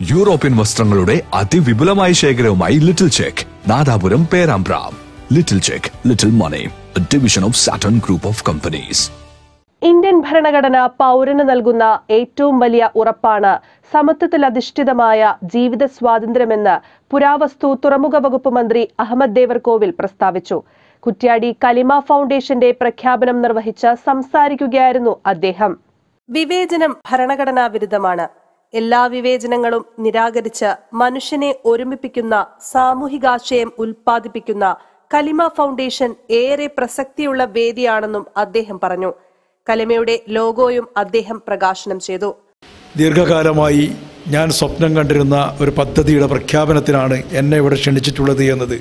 European വസ്ത്രങ്ങളുടെ അതിവിപുലമായ ശേഖരവുമായി little check Nadapuram Perambra. Little check little money division of Saturn group of companies Indian ഭരണഘടന പൗരന് നൽകുന്ന ഏറ്റവും വലിയ ഉറപ്പാണ് സമത്വത്തിൽ അധിഷ്ഠിതമായ ജീവിത സ്വാതന്ത്ര്യമെന്ന് പുരാവസ്തു തുറമുഖ വകുപ്പ് മന്ത്രി അഹമ്മദ് ദേവർകോവിൽ പ്രസ്താവിച്ചു. കുറ്റ്യാടി കലിമ ഫൗണ്ടേഷന്റെ പ്രഖ്യാപനം നിർവഹിച്ച് സംസാരിക്കുകയായിരുന്നു അദ്ദേഹം. വിവേചനം ഭരണഘടനാ വിരുദ്ധമാണ്. എല്ലാ വിവേചനങ്ങളും നിരാകരിച്ച് മനുഷ്യനെ ഒരുമിപ്പിക്കുന്ന സാമൂഹികാശയം ഉൽപ്പാദിപ്പിക്കുന്ന കലിമ ഫൗണ്ടേഷൻ ഏറെ പ്രസക്തിയുള്ള വേദിയാണെന്നും അദ്ദേഹം പറഞ്ഞു. കലിമയുടെ ലോഗോയും അദ്ദേഹം പ്രകാശനം ചെയ്തു. ദീർഘകാലമായി ഞാൻ സ്വപ്നം കണ്ടിരുന്ന ഒരു പദ്ധതിയുടെ പ്രഖ്യാപനത്തിനാണ് എന്നെ ഇവിടെ ക്ഷണിച്ചിട്ടുള്ളത് എന്നത്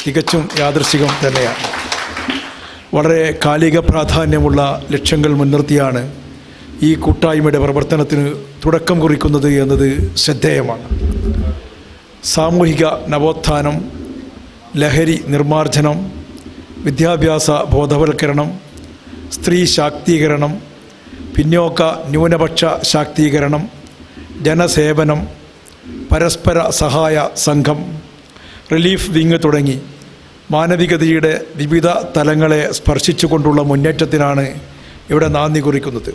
തികച്ചും യാദൃശികം തന്നെയാണ്. വളരെ കാലിക പ്രാധാന്യമുള്ള ലക്ഷ്യങ്ങൾ മുൻനിർത്തിയാണ് ഈ കൂട്ടായ്മയുടെ പ്രവർത്തനത്തിന് തുടക്കം കുറിക്കുന്നത് എന്നത് ശ്രദ്ധേയമാണ്. സാമൂഹിക നവോത്ഥാനം ലഹരി നിർമ്മാർജനം വിദ്യാഭ്യാസ ബോധവൽക്കരണം സ്ത്രീ ശാക്തീകരണം പിന്നോക്ക ന്യൂനപക്ഷ ശാക്തീകരണം ജനസേവനം പരസ്പര സഹായ സംഘം റിലീഫ് വിങ് തുടങ്ങി മാനവികതയുടെ വിവിധ തലങ്ങളെ സ്പർശിച്ചുകൊണ്ടുള്ള മുന്നേറ്റത്തിനാണ് ഇവിടെ നാന്ദി കുറിക്കുന്നത്.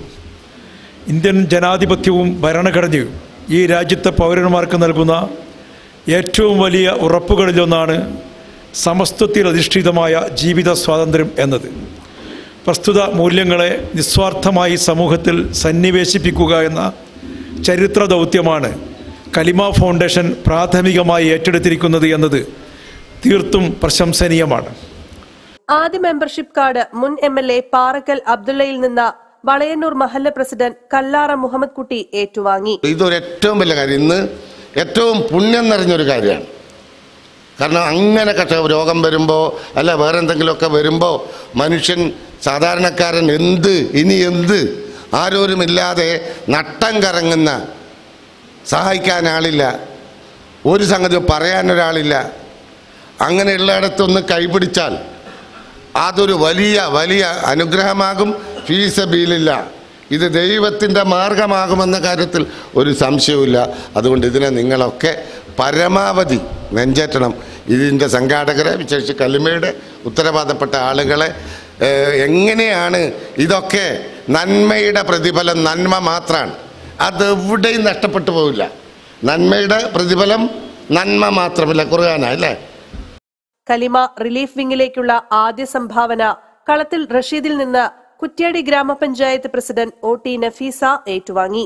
ഇന്ത്യൻ ജനാധിപത്യവും ഭരണഘടനയും ഈ രാജ്യത്തെ പൗരന്മാർക്ക് നൽകുന്ന ഏറ്റവും വലിയ ഉറപ്പുകളിലൊന്നാണ് സമസ്തത്തിൽ അധിഷ്ഠിതമായ ജീവിത സ്വാതന്ത്ര്യം എന്നത്. പ്രസ്തുത മൂല്യങ്ങളെ നിസ്വാർത്ഥമായി സമൂഹത്തിൽ സന്നിവേശിപ്പിക്കുക എന്ന ചരിത്ര ദൗത്യമാണ് കലിമ ഫൗണ്ടേഷൻ പ്രാഥമികമായി ഏറ്റെടുത്തിരിക്കുന്നത് എന്നത് തീർത്തും പ്രശംസനീയമാണ്. ആദ്യ മെമ്പർഷിപ്പ് കാർഡ് മുൻ എം എൽ എ പാറക്കൽ അബ്ദുള്ളയിൽ നിന്ന് വളയന്നൂർ മഹല്ല പ്രസിഡന്റ് കല്ലാറ മുഹമ്മദ് കുട്ടി ഏറ്റുവാങ്ങി. ഇതൊരു ഏറ്റവും വലിയ കാര്യം. ഇന്ന് ഏറ്റവും പുണ്യം നിറഞ്ഞൊരു കാര്യമാണ്. കാരണം അങ്ങനെ കഷ്ട രോഗം വരുമ്പോൾ അല്ല വേറെ എന്തെങ്കിലുമൊക്കെ വരുമ്പോൾ മനുഷ്യൻ സാധാരണക്കാരൻ എന്ത് ഇനി എന്ത്? ആരോരുമില്ലാതെ നട്ടം കറങ്ങുന്ന സഹായിക്കാൻ ആളില്ല. ഒരു സംഗതി പറയാനൊരാളില്ല അങ്ങനെയുള്ളിടത്തൊന്ന് കൈപിടിച്ചാൽ അതൊരു വലിയ വലിയ അനുഗ്രഹമാകും. ഫീസബീലില്ല. ഇത് ദൈവത്തിന്റെ മാർഗമാകുമെന്ന കാര്യത്തിൽ ഒരു സംശയവുമില്ല. അതുകൊണ്ട് ഇതിനെ നിങ്ങളൊക്കെ പരമാവധി നെഞ്ചേറ്റണം. ഇതിന്റെ സംഘാടകരെ വിശേഷിച്ച് കലിമയുടെ ഉത്തരവാദപ്പെട്ട ആളുകളെ എങ്ങനെയാണ് ഇതൊക്കെ നന്മയുടെ പ്രതിഫലം നന്മ മാത്രമാണ് അതെവിടെയും നഷ്ടപ്പെട്ടു പോവില്ല. നന്മയുടെ പ്രതിഫലം നന്മ മാത്രമല്ല അല്ലേ? കലിമ റിലീഫ് വിങ്ങിലേക്കുള്ള ആദ്യ സംഭാവന കളത്തിൽ റഷീദിൽ നിന്ന് കുറ്റ്യാടി ഗ്രാമപഞ്ചായത്ത് പ്രസിഡന്റ് ഒ ടി നഫീസ ഏറ്റുവാങ്ങി.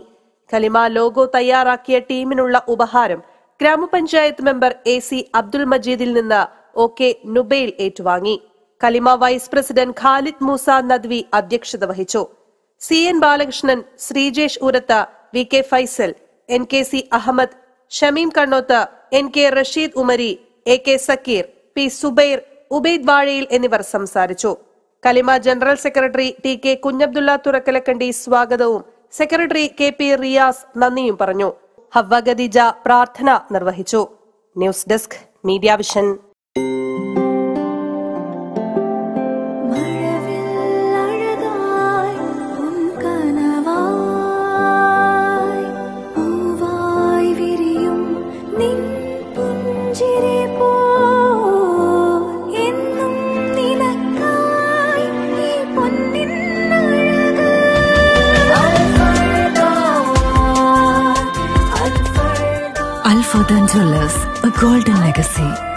കലിമ ലോഗോ തയ്യാറാക്കിയ ടീമിനുള്ള ഉപഹാരം ഗ്രാമപഞ്ചായത്ത് മെമ്പർ എ സി അബ്ദുൽ മജീദിൽ നിന്ന് ഒ കെ നുബൈൽ ഏറ്റുവാങ്ങി. കലിമ വൈസ് പ്രസിഡന്റ് ഖാലിദ് മൂസ നദ്വി അധ്യക്ഷത വഹിച്ചു. C N Balakrishnan Sreejesh Urath V K Faisal N K C Ahammed Shameem Kannoth N K Rasheed Umari A K Sakkeer P. Subair Ubaid Vazhayil എന്നിവർ സംസാരിച്ചു. Kalima general secretary T K Kunhabdulla Thurakkalakandi സ്വാഗതവും. Secretary K P Riyas നന്ദിയും പറഞ്ഞു. ഹവ്വ ഖദീജ പ്രാർത്ഥന നിർവഹിച്ചു. News desk media vision. Mothan Jewelers, a golden legacy.